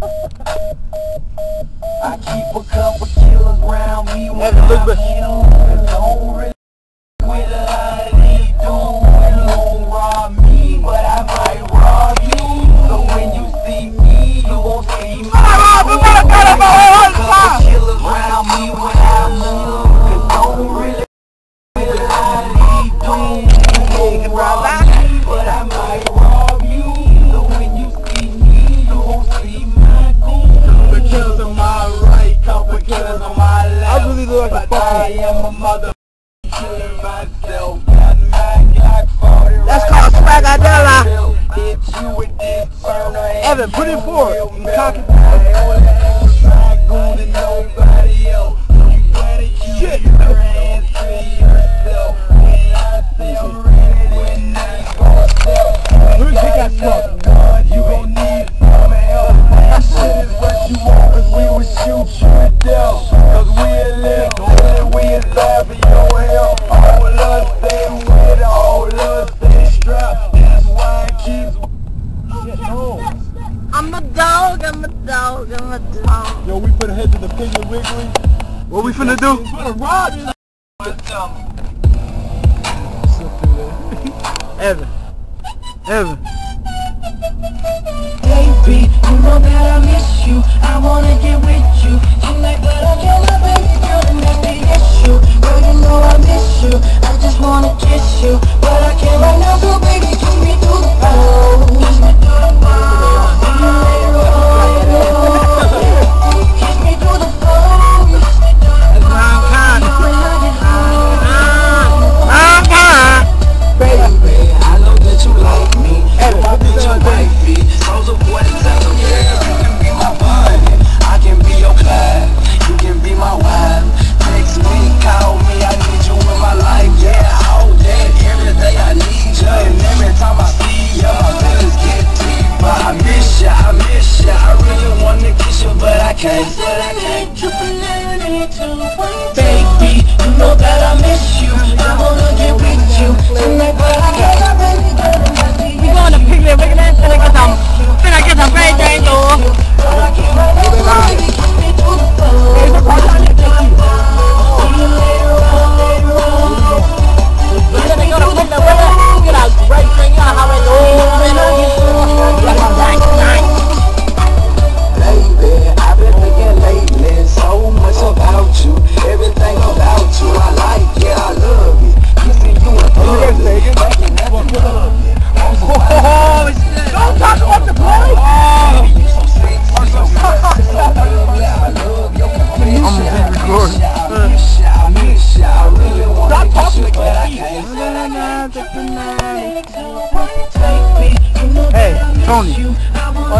I keep a couple killers around me when Evan, look I Evan, put it forward. Something. Evan. Evan. Baby, you know that I miss you. I wanna get with you tonight, but I cannot, baby girl, and that's the issue. Girl, you know I miss you. I just wanna kiss you, but I can't right now. So baby, kiss me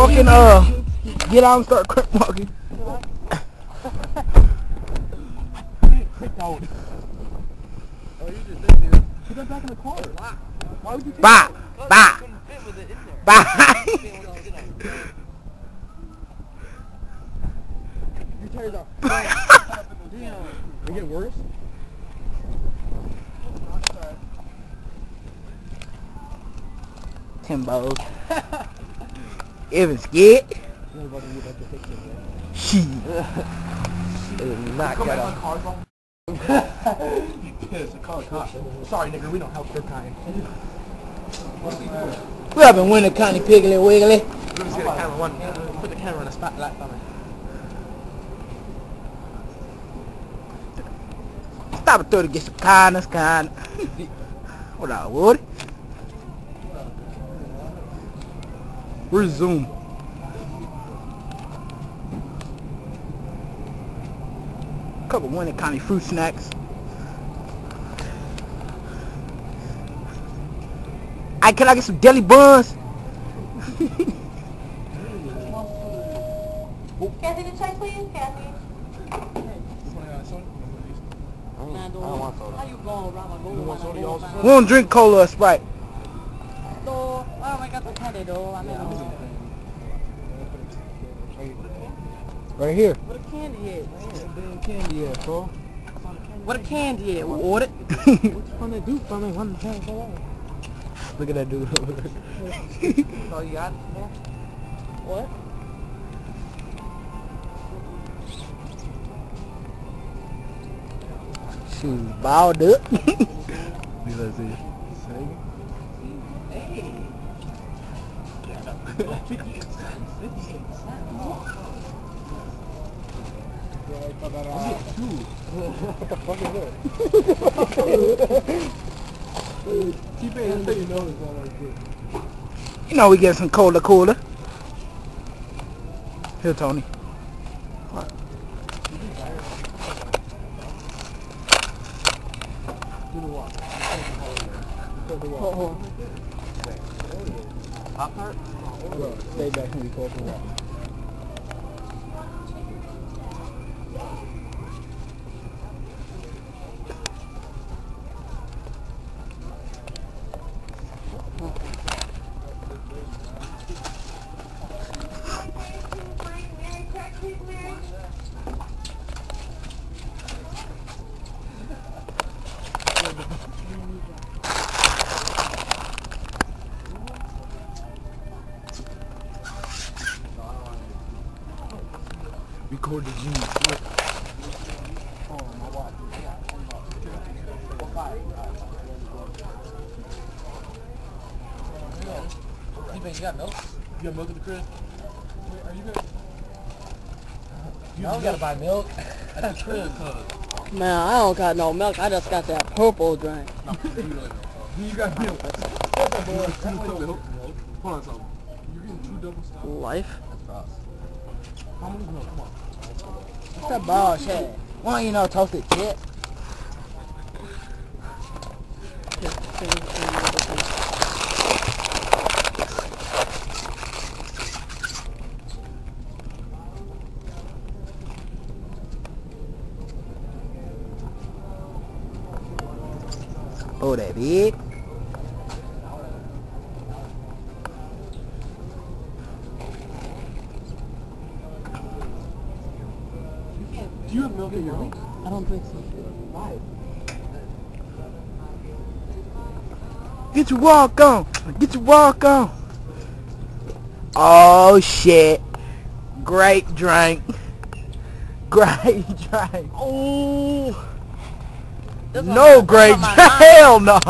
Fucking uh, get out and start crip walking. Bye, bye, bye. You tear it up. Damn. It get worse? Timbo. Evan scared. She. Not get up. Yes, call. Sorry, nigga, we don't help your kind. We have been Winneconne Piggly Wiggly. Let me see the camera. One, uh, put the camera in the spotlight for me. Stop it, throw to get some kindness, kind. what up, Woody? Where's Zoom? Couple Winneconne fruit snacks. I can I get some deli buns? Kathy, the check, please, Kathy. I don't want soda. How you going around my goal? You want soda, y'all? We don't drink cola or Sprite. Right here. What a candy at? Damn candy at, bro. What a candy head. What ordered? what you wanna do? I mean, one Look at that dude over there. oh, you got it? What? She's bowed up. Let's see. T-Pain, you know it's not like this. You know we get some cola cooler. Here, Tony. Do the stay back and we go for a. Record the G's. T-Pain, you got milk? You got milk in the crib? Are you good? You, you gotta buy milk at the crib. Man, I don't got no milk. I just got that purple drink. You got milk. Hold on, something. You're getting two double stop. Life. How many milk? Come on. What's that bullshit? Why don't you know toasted chip? Oh, that big. Do you have milk in your? I don't think so. Get your walk on. Get your walk on. Oh shit. Great drink. Great drink. Oh. No great drink. Hell no.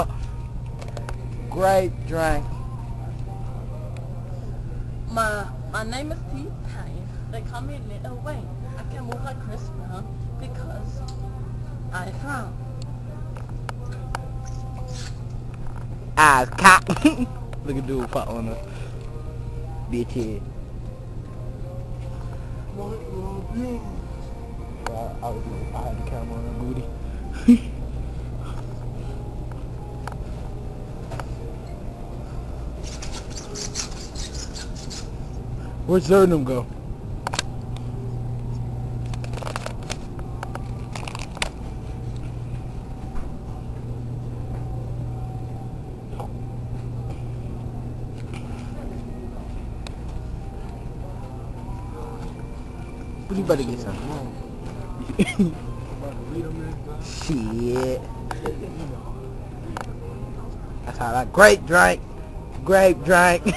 Great drink. My my name is T Pain. They call me Lil Wayne. I can move like Chris Brown because I found. Eyes cocked. Look at dude following us. Bitch head. I, I, was, I had the camera on her booty. Where'd Zernum go? What you better get some? Shit. That's how I grape drink. Grape drink.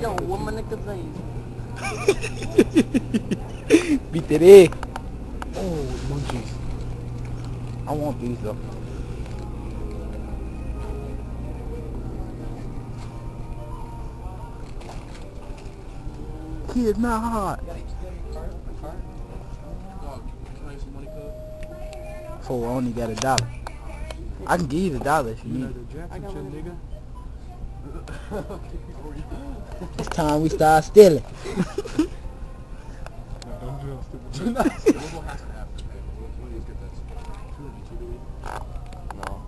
Yo, what my nigga say? Beat that egg. Oh, munchies. I want these though. Kid not hot. So I only got a dollar. I can give you the dollar if you need. it. I got one. nigga. It's time we start stealing. Don't do that stupid shit. No.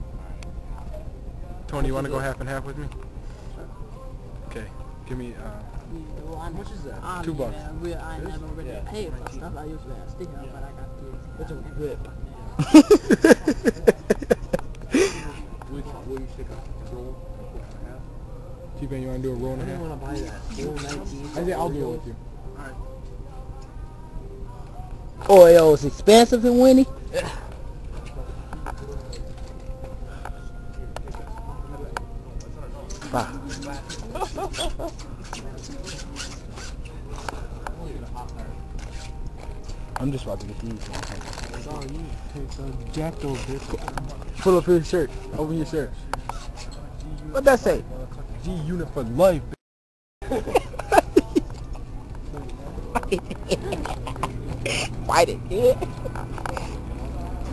Tony, you want to go half and half with me? Okay. Give me, uh, How much is that? Two bucks. Real, I never really paid for stuff. I usually have stickers, but I got this. It's a whip. T-Pain, you want to do a roll and a half? want to buy that. I think I'll do it with you. Oil is expensive in Winnie. Bye. I'm just about to get these. That's all you take some jack those bitch. Pull up his shirt. Open your shirt. What that say? G unit for life. Fight it.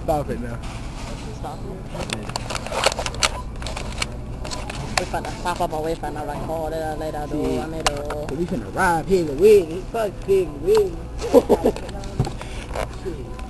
Stop it now. Stop it. We finna pop up away from the record it later do. I made a uh, We finna ride Piggly Wiggly. Fuck Piggly Wiggly.